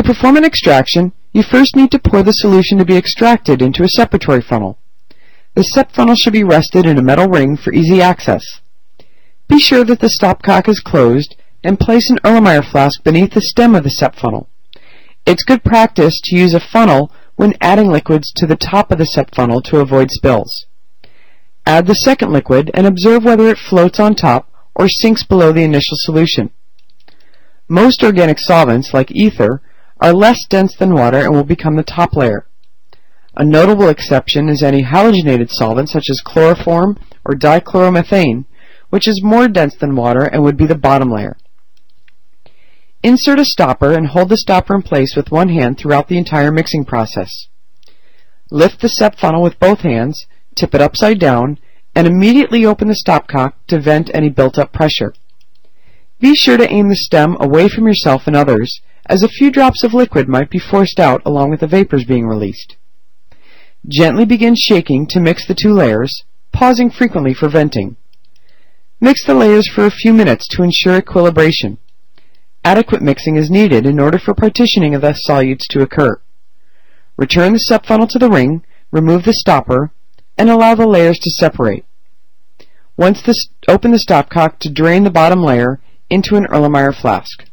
To perform an extraction, you first need to pour the solution to be extracted into a separatory funnel. The SEP funnel should be rested in a metal ring for easy access. Be sure that the stopcock is closed and place an Erlenmeyer flask beneath the stem of the SEP funnel. It's good practice to use a funnel when adding liquids to the top of the SEP funnel to avoid spills. Add the second liquid and observe whether it floats on top or sinks below the initial solution. Most organic solvents, like ether, are less dense than water and will become the top layer. A notable exception is any halogenated solvent such as chloroform or dichloromethane, which is more dense than water and would be the bottom layer. Insert a stopper and hold the stopper in place with one hand throughout the entire mixing process. Lift the SEP funnel with both hands, tip it upside down, and immediately open the stopcock to vent any built-up pressure. Be sure to aim the stem away from yourself and others, as a few drops of liquid might be forced out along with the vapors being released. Gently begin shaking to mix the two layers, pausing frequently for venting. Mix the layers for a few minutes to ensure equilibration. Adequate mixing is needed in order for partitioning of the solutes to occur. Return the SEP funnel to the ring, remove the stopper, and allow the layers to separate. Once this, open the stopcock to drain the bottom layer into an Erlenmeyer flask.